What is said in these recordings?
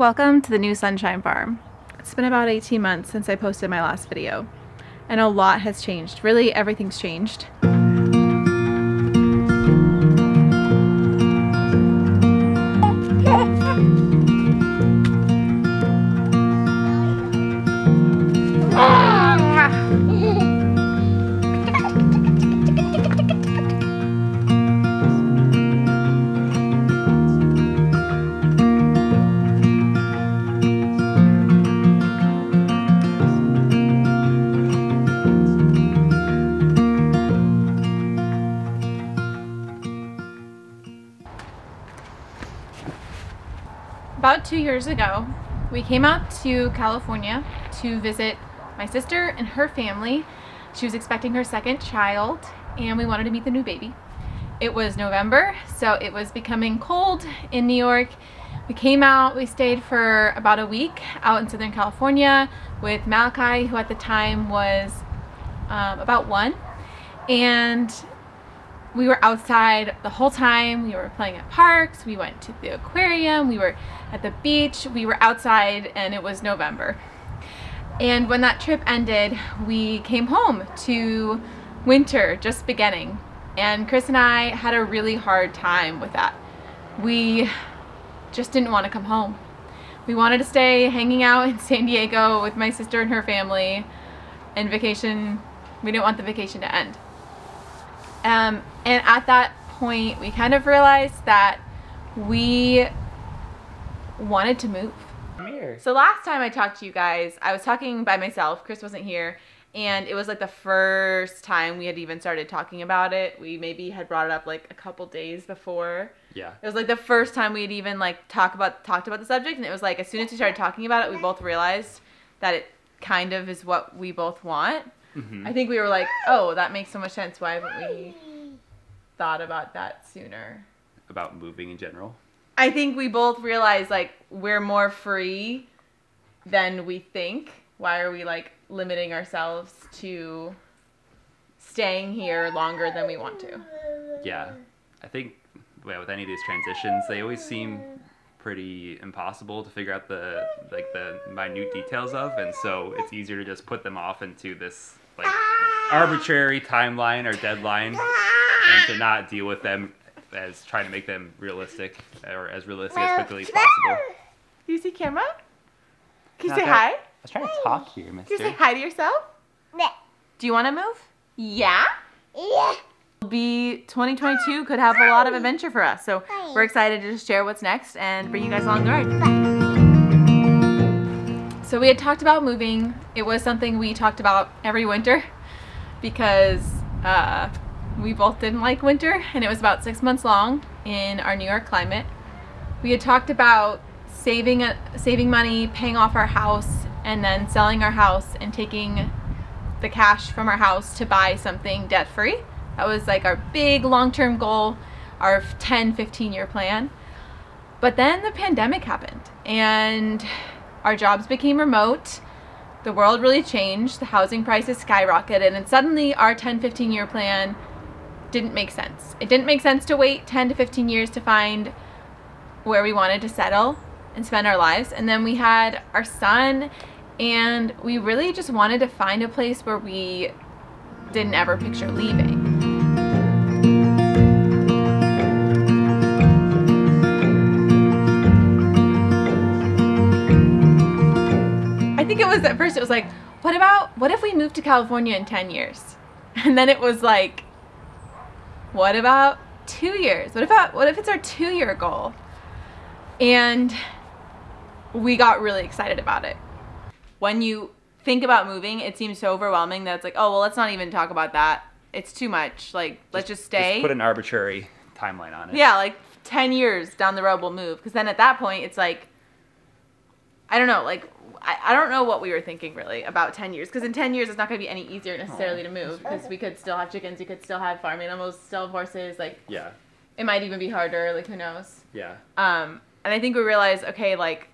Welcome to the new Sunshine Farm. It's been about 18 months since I posted my last video and a lot has changed. Really everything's changed. About two years ago, we came out to California to visit my sister and her family. She was expecting her second child and we wanted to meet the new baby. It was November, so it was becoming cold in New York. We came out, we stayed for about a week out in Southern California with Malachi, who at the time was um, about one. And we were outside the whole time. We were playing at parks. We went to the aquarium. We were at the beach. We were outside and it was November. And when that trip ended, we came home to winter just beginning. And Chris and I had a really hard time with that. We just didn't want to come home. We wanted to stay hanging out in San Diego with my sister and her family and vacation. We didn't want the vacation to end. Um, and at that point, we kind of realized that we wanted to move. So last time I talked to you guys, I was talking by myself. Chris wasn't here. And it was like the first time we had even started talking about it. We maybe had brought it up like a couple days before. Yeah. It was like the first time we had even like talk about talked about the subject and it was like as soon as we started talking about it, we both realized that it kind of is what we both want. Mm-hmm. I think we were like, "Oh, that makes so much sense. Why haven't we thought about that sooner?" About moving in general. I think we both realized like we're more free than we think. Why are we like limiting ourselves to staying here longer than we want to? Yeah. I think well, with any of these transitions, they always seem pretty impossible to figure out the like the minute details of, and so it's easier to just put them off into this like arbitrary timeline or deadline, and to not deal with them as trying to make them realistic or as realistic as quickly as possible. Do you see camera? Can you Not say that- hi? I was trying to talk here, mister. Can you say hi to yourself? Do you want to move? Yeah. Yeah. Be 2022 could have a lot of adventure for us. So we're excited to just share what's next and bring you guys along the ride. So we had talked about moving. It was something we talked about every winter because uh, we both didn't like winter and it was about six months long in our New York climate. We had talked about saving, uh, saving money, paying off our house, and then selling our house and taking the cash from our house to buy something debt free. That was like our big long term goal, our 10, 15 year plan. But then the pandemic happened and our jobs became remote. The world really changed. The housing prices skyrocketed, and suddenly our 10, 15 year plan didn't make sense. It didn't make sense to wait 10 to 15 years to find where we wanted to settle and spend our lives. And then we had our son, and we really just wanted to find a place where we didn't ever picture leaving. First it was like, what about what if we moved to California in 10 years? And then it was like, what about two years? What about what if it's our two year goal? And we got really excited about it. When you think about moving, it seems so overwhelming that it's like, oh well let's not even talk about that. It's too much. Like let's just stay. Just put an arbitrary timeline on it. Yeah, like 10 years down the road we'll move. Because then at that point, it's like, I don't know, like, I, I don't know what we were thinking really about 10 years. Because in 10 years, it's not going to be any easier necessarily to move. Because we could still have chickens, we could still have farm animals, still have horses. Like, Yeah. it might even be harder. Like, who knows? Yeah. Um, and I think we realized, okay, like,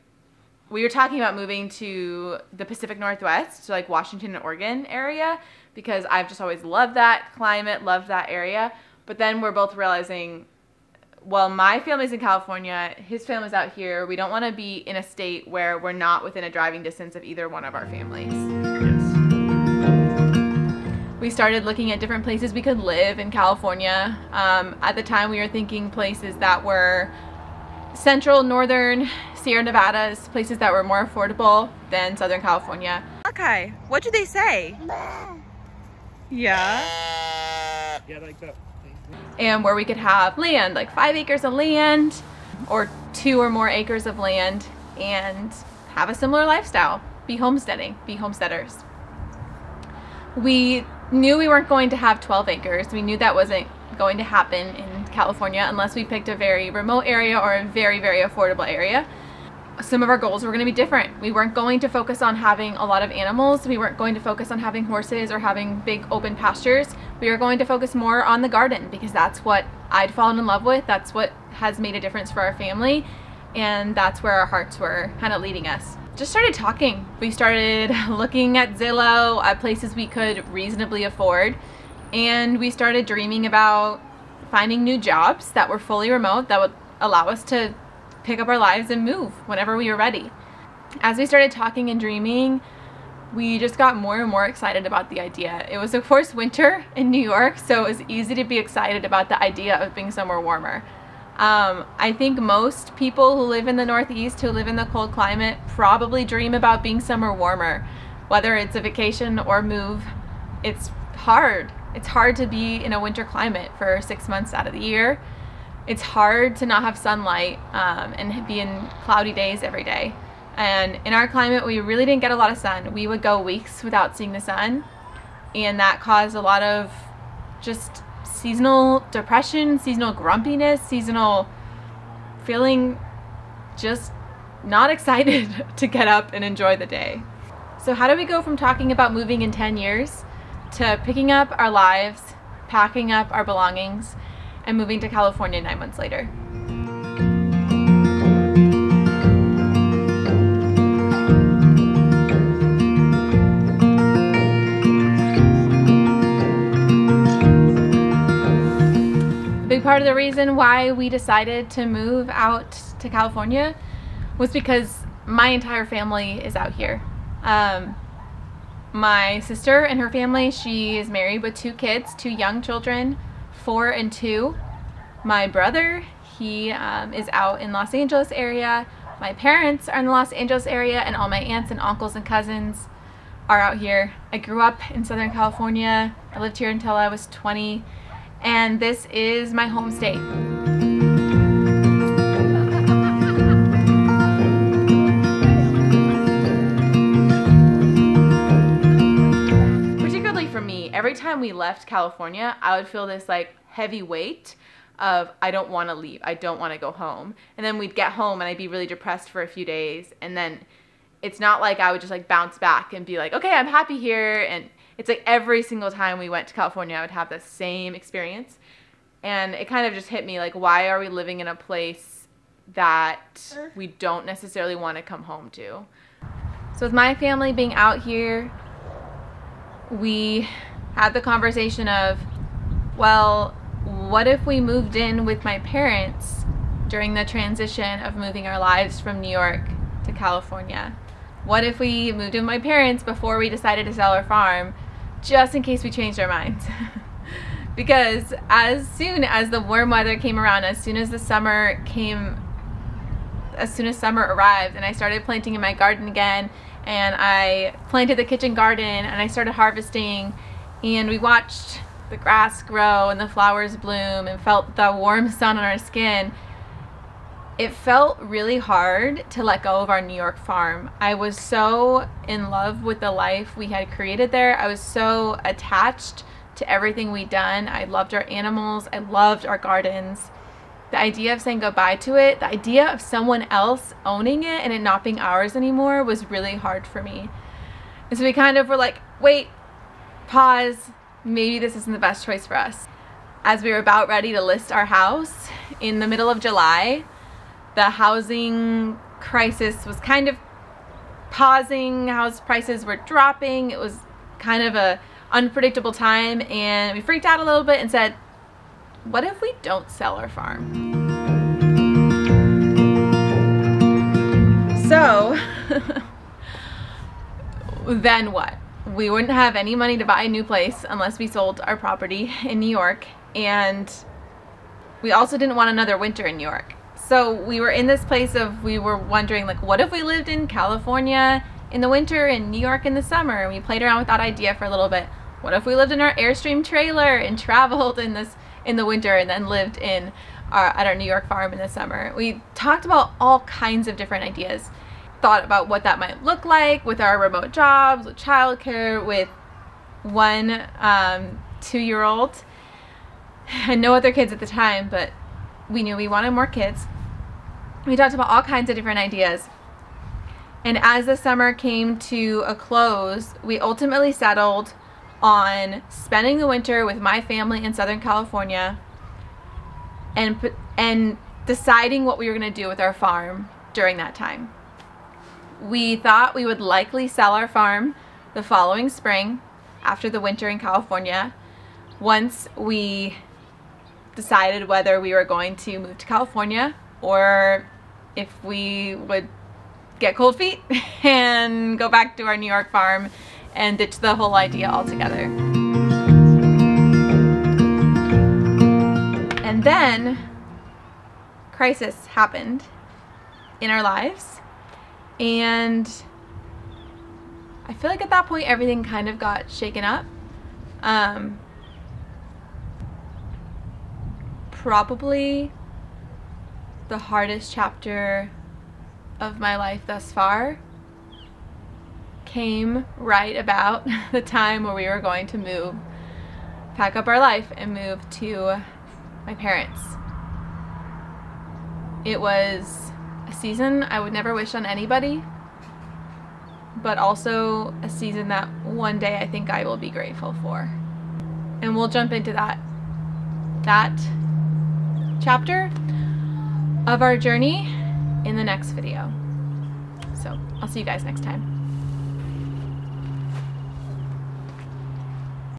we were talking about moving to the Pacific Northwest, to like Washington and Oregon area, because I've just always loved that climate, loved that area. But then we're both realizing well, my family's in California, his family's out here. We don't want to be in a state where we're not within a driving distance of either one of our families. Yes. We started looking at different places we could live in California. Um, at the time, we were thinking places that were central, northern, Sierra Nevadas, places that were more affordable than Southern California. Okay, what did they say? Yeah. Yeah, like that. And where we could have land, like five acres of land or two or more acres of land and have a similar lifestyle. Be homesteading, be homesteaders. We knew we weren't going to have 12 acres. We knew that wasn't going to happen in California unless we picked a very remote area or a very, very affordable area. Some of our goals were going to be different. We weren't going to focus on having a lot of animals. We weren't going to focus on having horses or having big open pastures. We were going to focus more on the garden because that's what I'd fallen in love with. That's what has made a difference for our family. And that's where our hearts were kind of leading us just started talking. We started looking at Zillow at places we could reasonably afford and we started dreaming about finding new jobs that were fully remote that would allow us to pick up our lives and move whenever we were ready. As we started talking and dreaming, we just got more and more excited about the idea. It was of course winter in New York, so it was easy to be excited about the idea of being somewhere warmer. Um, I think most people who live in the Northeast, who live in the cold climate, probably dream about being somewhere warmer. Whether it's a vacation or move, it's hard. It's hard to be in a winter climate for six months out of the year. It's hard to not have sunlight um, and be in cloudy days every day. And in our climate, we really didn't get a lot of sun. We would go weeks without seeing the sun, and that caused a lot of just seasonal depression, seasonal grumpiness, seasonal feeling just not excited to get up and enjoy the day. So how do we go from talking about moving in 10 years to picking up our lives, packing up our belongings, and moving to California nine months later? A big part of the reason why we decided to move out to California was because my entire family is out here. Um, my sister and her family, she is married with two kids, two young children, four and two. My brother, he um, is out in Los Angeles area. My parents are in the Los Angeles area and all my aunts and uncles and cousins are out here. I grew up in Southern California. I lived here until I was 20 and this is my home every time we left California, I would feel this like heavy weight of I don't want to leave. I don't want to go home. And then we'd get home and I'd be really depressed for a few days and then it's not like I would just like bounce back and be like, "Okay, I'm happy here." And it's like every single time we went to California, I would have the same experience. And it kind of just hit me like, why are we living in a place that we don't necessarily want to come home to? So, with my family being out here, we had the conversation of, well, what if we moved in with my parents during the transition of moving our lives from New York to California? What if we moved in with my parents before we decided to sell our farm just in case we changed our minds. because as soon as the warm weather came around, as soon as the summer came, as soon as summer arrived and I started planting in my garden again and I planted the kitchen garden and I started harvesting and we watched the grass grow and the flowers bloom and felt the warm sun on our skin it felt really hard to let go of our New York farm. I was so in love with the life we had created there. I was so attached to everything we'd done. I loved our animals, I loved our gardens. The idea of saying goodbye to it, the idea of someone else owning it and it not being ours anymore was really hard for me. And so we kind of were like, wait, pause, maybe this isn't the best choice for us. As we were about ready to list our house in the middle of July, the housing crisis was kind of pausing, house prices were dropping, it was kind of a unpredictable time and we freaked out a little bit and said, what if we don't sell our farm? So, then what? We wouldn't have any money to buy a new place unless we sold our property in New York, and we also didn't want another winter in New York. So we were in this place of we were wondering like what if we lived in California in the winter and New York in the summer and we played around with that idea for a little bit. What if we lived in our Airstream trailer and traveled in this in the winter and then lived in our, at our New York farm in the summer? We talked about all kinds of different ideas. Thought about what that might look like with our remote jobs, with childcare, with one um, two-year-old and no other kids at the time, but we knew we wanted more kids. We talked about all kinds of different ideas. And as the summer came to a close, we ultimately settled on spending the winter with my family in Southern California and and deciding what we were going to do with our farm during that time. We thought we would likely sell our farm the following spring after the winter in California once we decided whether we were going to move to California or if we would get cold feet and go back to our New York farm and ditch the whole idea altogether. And then crisis happened in our lives and I feel like at that point everything kind of got shaken up. Um, probably the hardest chapter of my life thus far came right about the time where we were going to move, pack up our life and move to my parents. It was a season I would never wish on anybody, but also a season that one day I think I will be grateful for. And we'll jump into that that chapter of our journey in the next video. So I'll see you guys next time.